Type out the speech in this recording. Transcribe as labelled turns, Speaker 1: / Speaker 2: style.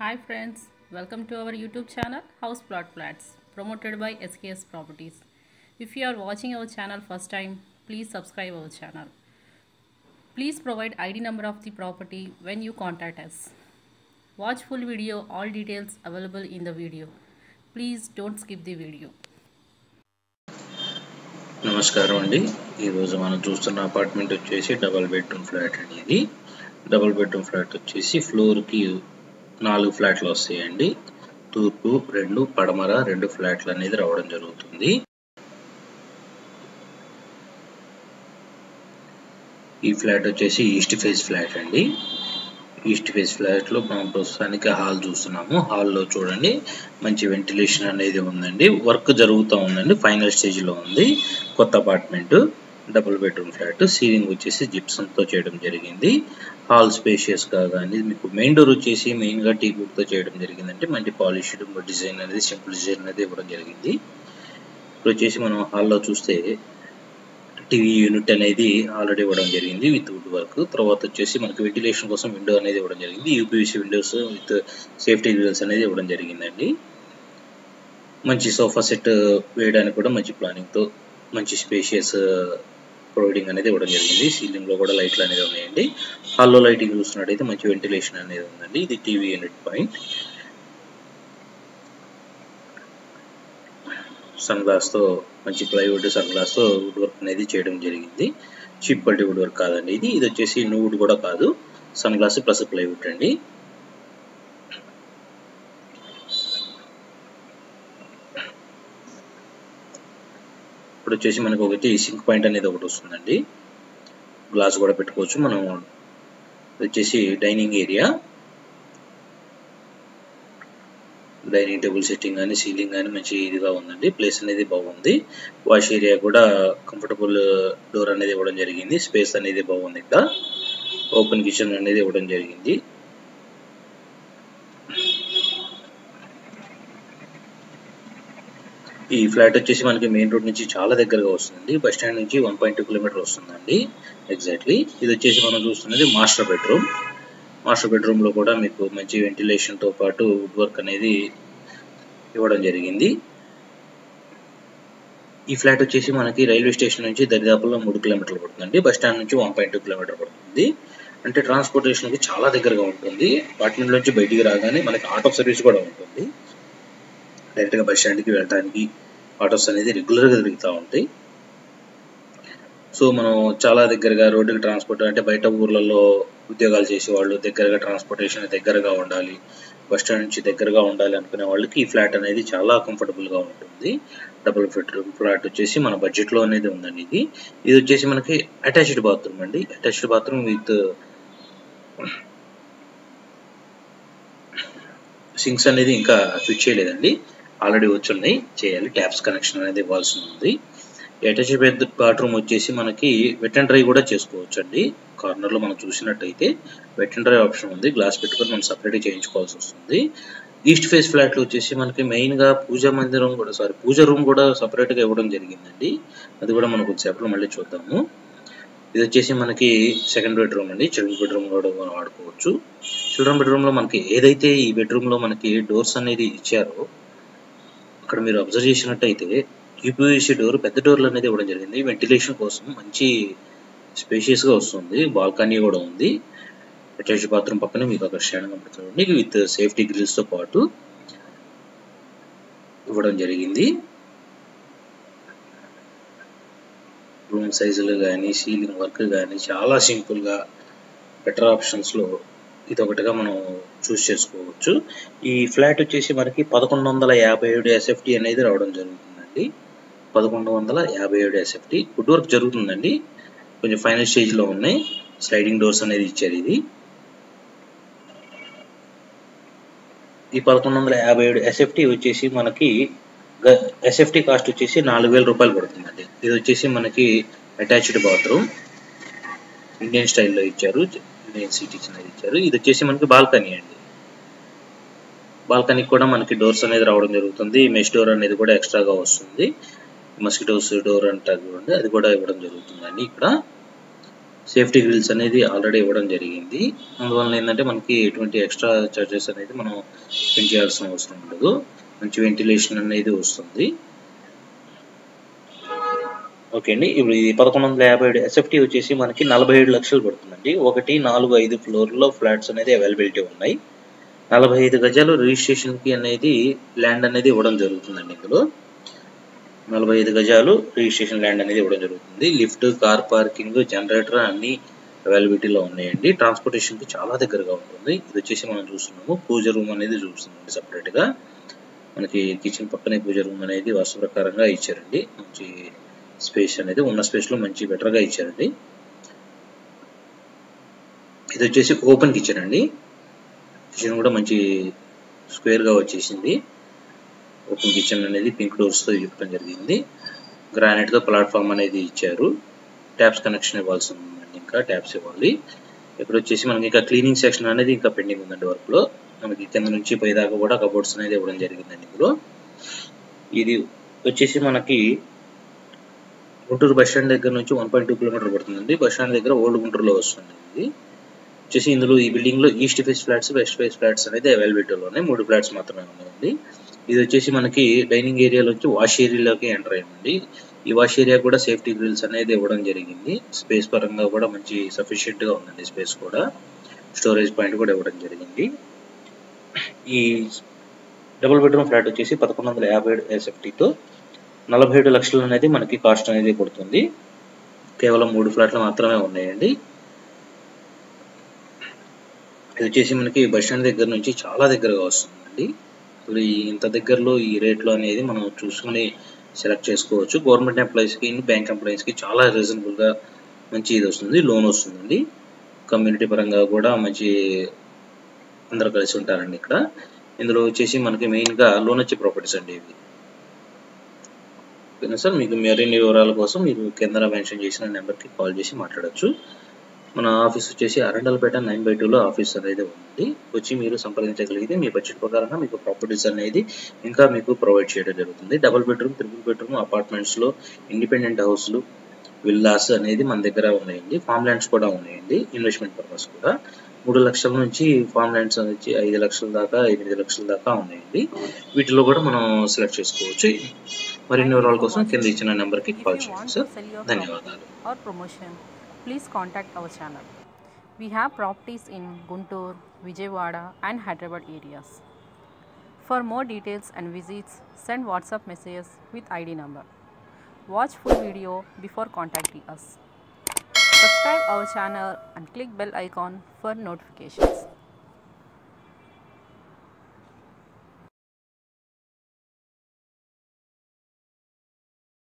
Speaker 1: Hi friends, welcome to our YouTube channel House Plot Flats promoted by SKS Properties. If you are watching our channel first time, please subscribe our channel. Please provide ID number of the property when you contact us. Watch full video, all details available in the video. Please don't skip the video.
Speaker 2: నమస్కారం అండి ఈరోజు మనం చూస్తున్న apartment వచ్చేసి double bedroom flat అండి ఇది double bedroom flat వచ్చేసి ఫ్లోర్కి నాలుగు ఫ్లాట్లు వస్తాయండి. తూర్పు రెండు పడమర రెండు ఫ్లాట్లు అనేది రావడం జరుగుతుంది. ఈ ఫ్లాట్ వచ్చేసి ఈస్ట్ ఫేస్ ఫ్లాట్ అండి. ఈస్ట్ ఫేస్ ఫ్లాట్లో మనం ప్రస్తుతానికి హాల్ చూస్తున్నాము. హాల్లో చూడండి మంచి వెంటిలేషన్ అనేది ఉందండి. వర్క్ జరుగుతూ ఉందండి. ఫైనల్ స్టేజ్లో ఉంది. కొత్త apartment. Double bedroom flat ceiling వచ్చేసి జిప్సంతో చేయడం జరిగింది. హాల్ స్పేషియస్గా కానీ మీకు మెయిన్ డోర్ వచ్చేసి మెయిన్గా టీ తో చేయడం జరిగిందంటే మంచి పాలిష్డ్ డిజైన్ అనేది సింపుల్ డిజైన్ అనేది ఇవ్వడం జరిగింది. ఇప్పుడు వచ్చేసి మనం హాల్లో చూస్తే టీవీ యూనిట్ అనేది ఆల్రెడీ ఇవ్వడం జరిగింది విత్ వుడ్ వర్క్ తర్వాత వచ్చేసి మనకి వెంటిలేషన్ కోసం విండో అనేది ఇవ్వడం జరిగింది. UPVC windows with safety grills అనేది ఇవ్వడం జరిగిందండి. మంచి సోఫా సెట్ వేయడానికి కూడా మంచి ప్లానింగ్తో మంచి స్పేషియస్ ప్రొవైడింగ్ అనేది ఇవ్వడం జరిగింది. సీలింగ్లో కూడా లైట్లు అనేది ఉన్నాయండి. హాల్లో లైటింగ్ చూసినట్టయితే మంచి వెంటిలేషన్ అనేది ఉందండి. ఇది టీవీ యూనిట్ పాయింట్ సన్ గ్లాస్తో మంచి ప్లైవుడ్ సన్ గ్లాస్తో వుడ్ వర్క్ అనేది చేయడం జరిగింది. చీప్ క్వాలిటీ వుడ్ వర్క్ కాదండి ఇది. ఇది వచ్చేసి వుడ్ కూడా కాదు. సన్ గ్లాస్ ప్లస్ ప్లైవుడ్ అండి. ఇక్కడ వచ్చేసి మనకు ఒకటి సింక్ పాయింట్ అనేది ఒకటి వస్తుందండి. గ్లాస్ కూడా పెట్టుకోవచ్చు మనం. వచ్చేసి dining area. Dining table setting కానీ సీలింగ్ కానీ మంచి ఇదిగా ఉందండి. ప్లేస్ అనేది బాగుంది. వాష్ ఏరియా కూడా కంఫర్టబుల్ డోర్ అనేది ఇవ్వడం జరిగింది. స్పేస్ అనేది బాగుంది ఇక్కడ. ఓపెన్ కిచెన్ అనేది ఇవ్వడం జరిగింది. ఈ ఫ్లాట్ వచ్చేసి మనకి మెయిన్ రోడ్ నుంచి చాలా దగ్గరగా వస్తుంది బస్ స్టాండ్ నుంచి వన్ పాయింట్ టూ కిలోమీటర్ వస్తుందండి. ఎగ్జాక్ట్లీ ఇది వచ్చేసి మనం చూస్తున్నది మాస్టర్ బెడ్రూమ్. మాస్టర్ బెడ్రూమ్లో కూడా మీకు మంచి వెంటిలేషన్తో పాటు వుడ్ వర్క్ అనేది ఇవ్వడం జరిగింది. ఈ ఫ్లాట్ వచ్చేసి మనకి రైల్వే స్టేషన్ నుంచి దరిదాపులో మూడు కిలోమీటర్లు పడుతుందండి. బస్ స్టాండ్ నుంచి వన్ పాయింట్ టూ కిలోమీటర్ పడుతుంది. అంటే ట్రాన్స్పోర్టేషన్కి చాలా దగ్గరగా ఉంటుంది. అపార్ట్మెంట్ నుంచి బయటికి రాగానే మనకి ఆటో సర్వీస్ కూడా ఉంటుంది. డైరెక్ట్గా బస్ స్టాండ్కి వెళ్ళడానికి ఆటోస్ అనేది రెగ్యులర్గా తిరుగుతూ ఉంటాయి. సో మనం చాలా దగ్గరగా రోడ్డుకి ట్రాన్స్పోర్ట్ అంటే బయట ఊర్లలో ఉద్యోగాలు చేసే వాళ్ళు దగ్గరగా ట్రాన్స్పోర్టేషన్ దగ్గరగా ఉండాలి బస్ స్టాండ్ నుంచి దగ్గరగా ఉండాలి అనుకునే వాళ్ళకి ఈ ఫ్లాట్ అనేది చాలా కంఫర్టబుల్గా ఉంటుంది. డబుల్ బెడ్రూమ్ ఫ్లాట్ వచ్చేసి మన బడ్జెట్లో అనేది ఉందండి ఇది. ఇది వచ్చేసి మనకి అటాచ్డ్ బాత్రూమ్ అండి. అటాచ్డ్ బాత్రూమ్ విత్ సింక్స్ అనేది ఇంకా ఫిట్ చేయలేదండి. ఆల్రెడీ వచ్చున్నాయి. చేయాలి. ట్యాప్స్ కనెక్షన్ అనేది ఇవ్వాల్సి ఉంది. అటాచ్ బెడ్ బాత్రూమ్ వచ్చేసి మనకి వెట్ అండ్ డ్రై కూడా చేసుకోవచ్చు అండి కార్నర్లో మనం చూసినట్టయితే వెట్ అండ్ డ్రై ఆప్షన్ ఉంది. గ్లాస్ పెట్టుకొని మనం సపరేట్గా చేయించుకోవాల్సి వస్తుంది. ఈస్ట్ ఫేస్ ఫ్లాట్లు వచ్చేసి మనకి మెయిన్గా పూజా మందిరం కూడా సారీ పూజ రూమ్ కూడా సపరేట్గా ఇవ్వడం జరిగిందండి. అది కూడా మనం కొద్దిసేపట్లో మళ్ళీ చూద్దాము. ఇది వచ్చేసి మనకి సెకండ్ బెడ్రూమ్ అండి. చిల్డ్రన్ బెడ్రూమ్ కూడా మనం వాడుకోవచ్చు. చిల్డ్రన్ బెడ్రూమ్లో మనకి ఏదైతే ఈ బెడ్రూమ్లో మనకి డోర్స్ అనేది ఇచ్చారో అక్కడ మీరు అబ్జర్వ్ చేసినట్టయితే యూపీవీసీ డోర్ పెద్ద డోర్లు అనేది ఇవ్వడం జరిగింది. వెంటిలేషన్ కోసం మంచి స్పేషియస్గా వస్తుంది. బాల్కనీ కూడా ఉంది. అటాచ్ బాత్రూమ్ పక్కనే మీకు అక్కడ స్టాండ్ కనపడుతుంది. విత్ సేఫ్టీ గ్రిల్స్తో పాటు ఇవ్వడం జరిగింది. రూమ్ సైజులు కానీ సీలింగ్ వర్క్ కానీ చాలా సింపుల్గా బెటర్ ఆప్షన్స్లో ఇది ఒకటిగా మనం చూస్ చేసుకోవచ్చు. ఈ ఫ్లాట్ వచ్చేసి మనకి పదకొండు వందల యాభై ఏడు ఎస్ఎఫ్టీ అనేది రావడం జరుగుతుందండి. పదకొండు వందల యాభై ఏడు ఎస్ఎఫ్టీ గుడ్ వర్క్ జరుగుతుందండి. కొంచెం ఫైనల్ స్టేజ్లో ఉన్నాయి. స్లైడింగ్ డోర్స్ అనేది ఇచ్చారు ఇది. ఈ పదకొండు వందల యాభై ఏడు ఎస్ఎఫ్టీ వచ్చేసి మనకి ఎస్ఎఫ్టీ కాస్ట్ వచ్చేసి నాలుగు వేల రూపాయలు పడుతుందండి. ఇది వచ్చేసి మనకి అటాచ్డ్ బాత్రూమ్ ఇండియన్ స్టైల్లో ఇచ్చారు. ఇండియన్ సిటీస్ అనేది ఇచ్చారు. ఇది వచ్చేసి మనకి బాల్కనీ అండి. బాల్కనీకి కూడా మనకి డోర్స్ అనేది రావడం జరుగుతుంది. మెష్ డోర్ అనేది కూడా ఎక్స్ట్రాగా వస్తుంది. మస్కిటోస్ డోర్ అంటారు చూడండి. అది కూడా ఇవ్వడం జరుగుతుందండి ఇక్కడ. సేఫ్టీ గ్రిల్స్ అనేది ఆల్రెడీ ఇవ్వడం జరిగింది. అందువల్ల ఏంటంటే మనకి ఎటువంటి ఎక్స్ట్రా చార్జెస్ అనేది మనం పెంచాల్సిన చేయాల్సిన అవసరం ఉండదు. మంచి వెంటిలేషన్ అనేది వస్తుంది. ఓకే అండి. ఇప్పుడు ఇది పదకొండు వందల యాభై ఏడు ఎస్ఎఫ్టీ వచ్చేసి మనకి నలభై ఏడు లక్షలు పడుతుందండి. ఒకటి నాలుగు ఐదు ఫ్లోర్లో ఫ్లాట్స్ అనేది అవైలబిలిటీ ఉన్నాయి. నలభై ఐదు గజాలు రిజిస్ట్రేషన్కి అనేది ల్యాండ్ అనేది ఇవ్వడం జరుగుతుందండి ఇందులో నలభై ఐదు గజాలు రిజిస్ట్రేషన్ ల్యాండ్ అనేది ఇవ్వడం జరుగుతుంది. లిఫ్ట్ కార్ పార్కింగ్ జనరేటర్ అన్ని అవైలబిలిటీలో ఉన్నాయండి. ట్రాన్స్పోర్టేషన్కి చాలా దగ్గరగా ఉంటుంది. ఇది వచ్చేసి మనం చూస్తున్నాము. పూజ రూమ్ అనేది చూస్తున్నాం సపరేట్గా మనకి కిచెన్ పక్కనే పూజ రూమ్ అనేది వరుస ప్రకారంగా ఇచ్చారండి. మంచి స్పేస్ అనేది ఉన్న స్పేస్లో మంచి బెటర్గా ఇచ్చారండి. ఇది వచ్చేసి ఓపెన్ కిచెన్ అండి. కిచెన్ కూడా మంచి స్క్వేర్గా వచ్చేసింది. ఓపెన్ కిచెన్ అనేది పింక్ డోర్స్తో ఇవ్వడం జరిగింది. గ్రానైట్తో ప్లాట్ఫామ్ అనేది ఇచ్చారు. ట్యాప్స్ కనెక్షన్ ఇవ్వాల్సి ఉందండి ఇంకా ట్యాప్స్ ఇవ్వాలి. ఇక్కడ వచ్చేసి మనకి ఇంకా క్లీనింగ్ సెక్షన్ అనేది ఇంకా పెండింగ్ ఉందండి వర్క్లో మనకి కింద నుంచి పైదాకా కూడా కబోర్డ్స్ అనేది ఇవ్వడం జరిగిందండి ఇందులో. ఇది వచ్చేసి మనకి గుంటూరు బస్ స్టాండ్ దగ్గర నుంచి వన్ పాయింట్ టూ కిలోమీటర్ పడుతుందండి. బస్ స్టాండ్ దగ్గర ఓల్డ్ గుంటూరులో వస్తుంది ఇది. వచ్చేసి ఇందులో ఈ బిల్డింగ్లో east face flats west face flats అనేది అవైలబిలిటీలో ఉన్నాయి మూడు ఫ్లాట్స్ మాత్రమే ఉన్నాయండి. ఇది వచ్చేసి మనకి డైనింగ్ ఏరియాలో వచ్చి వాష్ ఏరియాలోకి ఎంటర్ అయ్యండి ఈ వాష్ ఏరియా కూడా సేఫ్టీ గ్రిల్స్ అనేది ఇవ్వడం జరిగింది. స్పేస్ పరంగా కూడా మంచి సఫిషియెంట్గా ఉందండి స్పేస్ కూడా. స్టోరేజ్ పాయింట్ కూడా ఇవ్వడం జరిగింది. ఈ డబుల్ బెడ్రూమ్ ఫ్లాట్ వచ్చేసి పదకొండు వందల యాభై ఏడు ఎస్ఎఫ్టీతో నలభై ఏడు లక్షలు అనేది మనకి కాస్ట్ అనేది పడుతుంది కేవలం మూడు ఫ్లాట్లు మాత్రమే ఉన్నాయండి. ఇది వచ్చేసి మనకి బస్ స్టాండ్ దగ్గర నుంచి చాలా దగ్గరగా వస్తుందండి. ఇప్పుడు ఇంత దగ్గరలో ఈ రేట్లో అనేది మనం చూసుకుని సెలెక్ట్ చేసుకోవచ్చు. గవర్నమెంట్ ఎంప్లాయీస్కి బ్యాంక్ ఎంప్లాయీస్కి చాలా రీజనబుల్గా మంచి ఇది వస్తుంది లోన్ వస్తుందండి. కమ్యూనిటీ పరంగా కూడా మంచి అందరు కలిసి ఉంటారండి ఇక్కడ. ఇందులో వచ్చేసి మనకి మెయిన్గా లోన్ వచ్చే ప్రాపర్టీస్ అండి ఇవి. ఓకేనా సార్ మీకు మరిన్ని వివరాల కోసం మీరు కింద మెన్షన్ చేసిన నెంబర్కి కాల్ చేసి మాట్లాడచ్చు. మన ఆఫీస్ వచ్చేసి అరండల్పేట నైన్ బై టూలో ఆఫీస్ అనేది ఉంది. వచ్చి మీరు సంప్రదించగలిగితే మీ బడ్జెట్ ప్రకారంగా మీకు ప్రాపర్టీస్ అనేది ఇంకా మీకు ప్రొవైడ్ చేయడం జరుగుతుంది. డబుల్ బెడ్రూమ్ త్రిబుల్ బెడ్రూమ్ అపార్ట్మెంట్స్లో ఇండిపెండెంట్ హౌస్లు విల్లాస్ అనేది మన దగ్గర ఉన్నాయండి. ఫామ్ ల్యాండ్స్ కూడా ఉన్నాయండి ఇన్వెస్ట్మెంట్ పర్పస్ కూడా. మూడు లక్షల నుంచి ఫార్మ్ ల్యాండ్స్ వచ్చి ఐదు లక్షల దాకా ఎనిమిది లక్షల దాకా ఉన్నాయండి. వీటిలో కూడా మనం సెలెక్ట్ చేసుకోవచ్చు. మరిన్ని వివరాల కోసం కింద ఇచ్చిన నెంబర్కి కాల్ చేయండి సార్. ధన్యవాదాలు.
Speaker 1: Promotion please contact our channel we have properties in Guntur Vijayawada and Hyderabad areas for more details and visits send WhatsApp messages with ID number watch full video before contacting us Subscribe our channel and click bell icon for notifications.